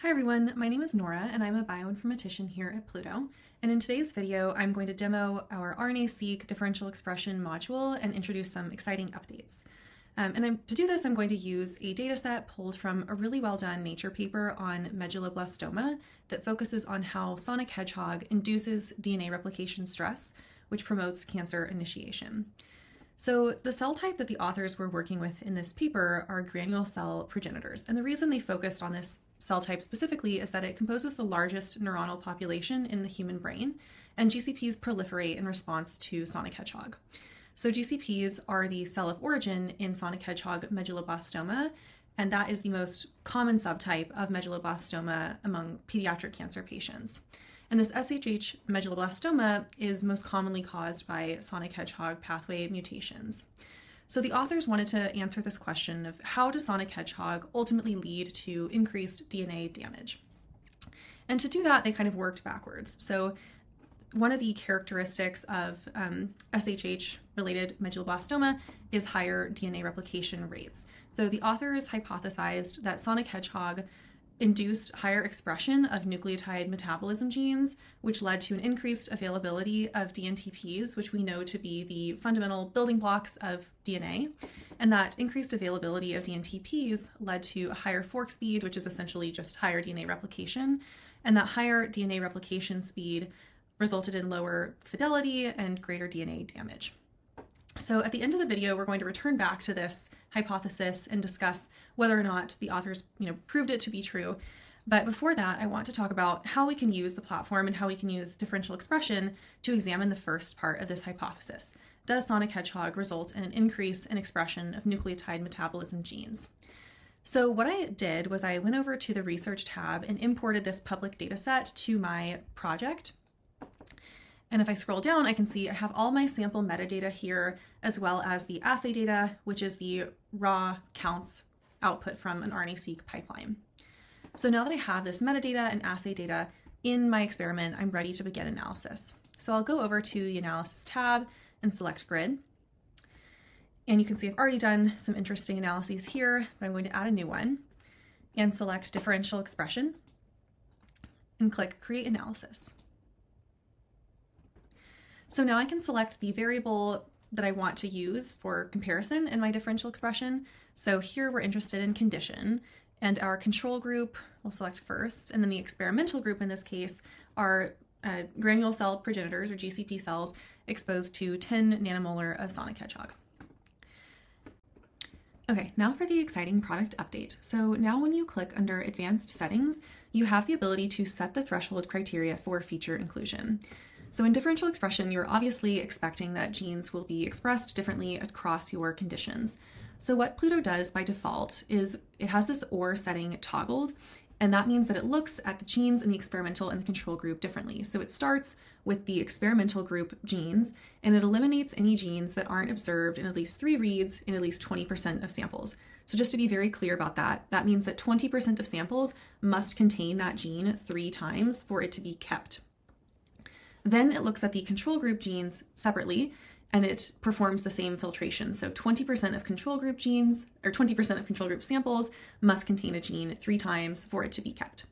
Hi everyone, my name is Nora and I'm a bioinformatician here at Pluto. And in today's video, I'm going to demo our RNA-seq differential expression module and introduce some exciting updates. Um, and I'm, to do this, I'm going to use a dataset pulled from a really well done Nature paper on medulloblastoma that focuses on how sonic hedgehog induces DNA replication stress, which promotes cancer initiation. So the cell type that the authors were working with in this paper are granule cell progenitors. And the reason they focused on this cell type specifically is that it composes the largest neuronal population in the human brain, and GCPs proliferate in response to sonic hedgehog. So GCPs are the cell of origin in sonic hedgehog medulloblastoma, and that is the most common subtype of medulloblastoma among pediatric cancer patients. And this SHH medulloblastoma is most commonly caused by sonic hedgehog pathway mutations. So the authors wanted to answer this question of how does sonic hedgehog ultimately lead to increased DNA damage? And to do that, they kind of worked backwards. So one of the characteristics of um, SHH related medulloblastoma is higher DNA replication rates. So the authors hypothesized that sonic hedgehog induced higher expression of nucleotide metabolism genes, which led to an increased availability of DNTPs, which we know to be the fundamental building blocks of DNA. And that increased availability of DNTPs led to a higher fork speed, which is essentially just higher DNA replication. And that higher DNA replication speed resulted in lower fidelity and greater DNA damage. So at the end of the video, we're going to return back to this hypothesis and discuss whether or not the authors, you know, proved it to be true. But before that, I want to talk about how we can use the platform and how we can use differential expression to examine the first part of this hypothesis. Does sonic hedgehog result in an increase in expression of nucleotide metabolism genes? So what I did was I went over to the research tab and imported this public dataset to my project. And if I scroll down, I can see I have all my sample metadata here, as well as the assay data, which is the raw counts output from an RNA-seq pipeline. So now that I have this metadata and assay data in my experiment, I'm ready to begin analysis. So I'll go over to the analysis tab and select grid. And you can see I've already done some interesting analyses here, but I'm going to add a new one and select differential expression and click create analysis. So now I can select the variable that I want to use for comparison in my differential expression. So here we're interested in condition and our control group we'll select first. And then the experimental group in this case are uh, granule cell progenitors or GCP cells exposed to 10 nanomolar of sonic hedgehog. Okay, now for the exciting product update. So now when you click under advanced settings, you have the ability to set the threshold criteria for feature inclusion. So in differential expression, you're obviously expecting that genes will be expressed differently across your conditions. So what Pluto does by default is it has this OR setting toggled, and that means that it looks at the genes in the experimental and the control group differently. So it starts with the experimental group genes, and it eliminates any genes that aren't observed in at least three reads in at least 20% of samples. So just to be very clear about that, that means that 20% of samples must contain that gene three times for it to be kept. Then it looks at the control group genes separately and it performs the same filtration. So 20% of control group genes or 20% of control group samples must contain a gene three times for it to be kept.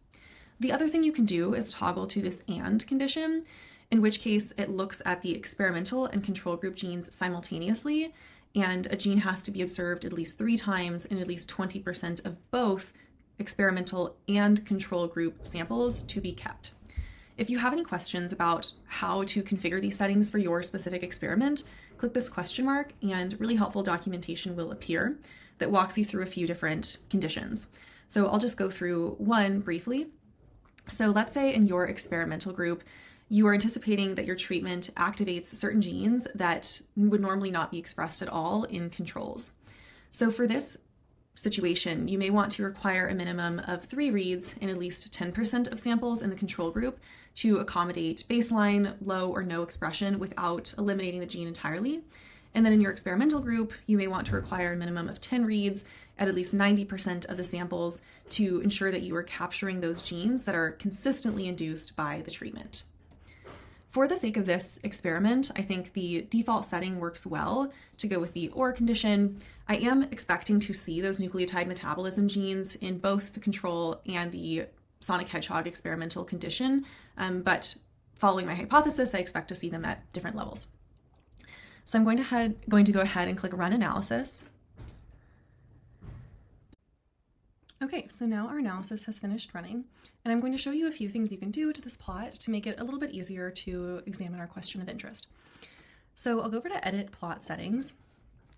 The other thing you can do is toggle to this AND condition, in which case it looks at the experimental and control group genes simultaneously, and a gene has to be observed at least three times in at least 20% of both experimental and control group samples to be kept. If you have any questions about how to configure these settings for your specific experiment, click this question mark and really helpful documentation will appear that walks you through a few different conditions. So I'll just go through one briefly. So let's say in your experimental group, you are anticipating that your treatment activates certain genes that would normally not be expressed at all in controls. So for this situation, you may want to require a minimum of three reads in at least 10% of samples in the control group to accommodate baseline, low, or no expression without eliminating the gene entirely. And then in your experimental group, you may want to require a minimum of 10 reads at at least 90% of the samples to ensure that you are capturing those genes that are consistently induced by the treatment. For the sake of this experiment, I think the default setting works well to go with the OR condition. I am expecting to see those nucleotide metabolism genes in both the control and the sonic hedgehog experimental condition, um, but following my hypothesis, I expect to see them at different levels. So I'm going to, head, going to go ahead and click Run Analysis. Okay, so now our analysis has finished running, and I'm going to show you a few things you can do to this plot to make it a little bit easier to examine our question of interest. So I'll go over to Edit Plot Settings,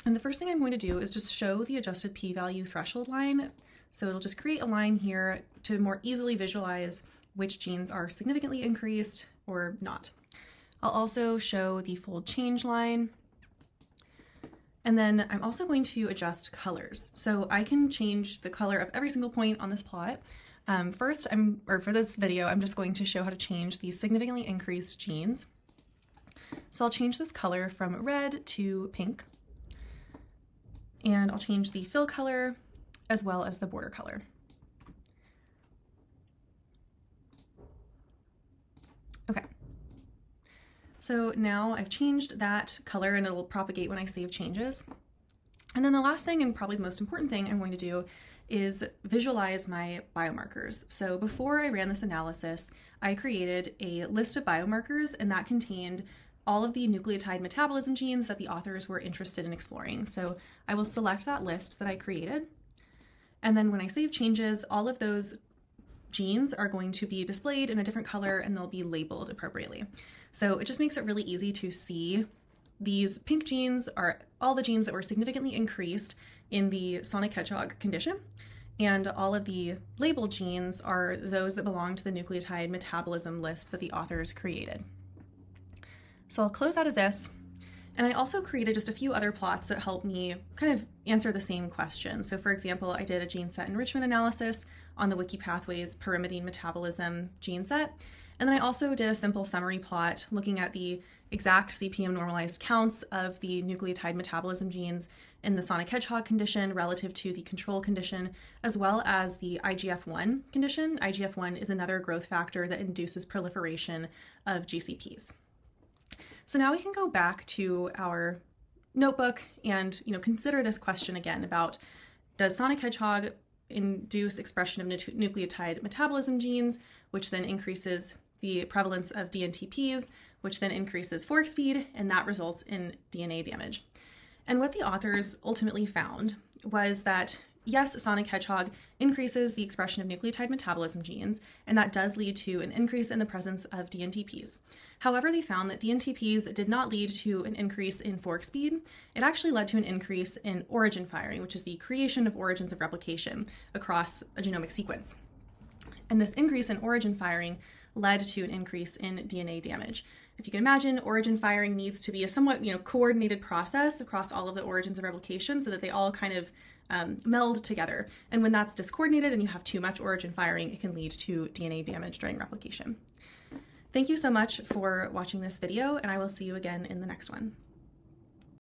and the first thing I'm going to do is just show the adjusted p-value threshold line. So it'll just create a line here to more easily visualize which genes are significantly increased or not. I'll also show the fold change line. And then I'm also going to adjust colors. So I can change the color of every single point on this plot. Um, first, I'm, or for this video, I'm just going to show how to change the significantly increased genes. So I'll change this color from red to pink. And I'll change the fill color as well as the border color. Okay. So now I've changed that color and it'll propagate when I save changes. And then the last thing, and probably the most important thing I'm going to do, is visualize my biomarkers. So before I ran this analysis, I created a list of biomarkers and that contained all of the nucleotide metabolism genes that the authors were interested in exploring. So I will select that list that I created. And then when I save changes, all of those genes are going to be displayed in a different color and they'll be labeled appropriately. So it just makes it really easy to see these pink genes are all the genes that were significantly increased in the sonic hedgehog condition. And all of the labeled genes are those that belong to the nucleotide metabolism list that the authors created. So I'll close out of this. And I also created just a few other plots that help me kind of answer the same question. So for example, I did a gene set enrichment analysis on the Wiki Pathways pyrimidine metabolism gene set. And then I also did a simple summary plot looking at the exact CPM normalized counts of the nucleotide metabolism genes in the sonic hedgehog condition relative to the control condition, as well as the IGF-1 condition. IGF-1 is another growth factor that induces proliferation of GCPs. So now we can go back to our notebook and you know consider this question again about does sonic hedgehog induce expression of nucleotide metabolism genes, which then increases the prevalence of DNTPs, which then increases fork speed, and that results in DNA damage. And what the authors ultimately found was that yes, Sonic Hedgehog increases the expression of nucleotide metabolism genes, and that does lead to an increase in the presence of DNTPs. However, they found that DNTPs did not lead to an increase in fork speed. It actually led to an increase in origin firing, which is the creation of origins of replication across a genomic sequence. And this increase in origin firing led to an increase in DNA damage. If you can imagine, origin firing needs to be a somewhat you know coordinated process across all of the origins of replication so that they all kind of um, meld together. And when that's discoordinated and you have too much origin firing, it can lead to DNA damage during replication. Thank you so much for watching this video, and I will see you again in the next one.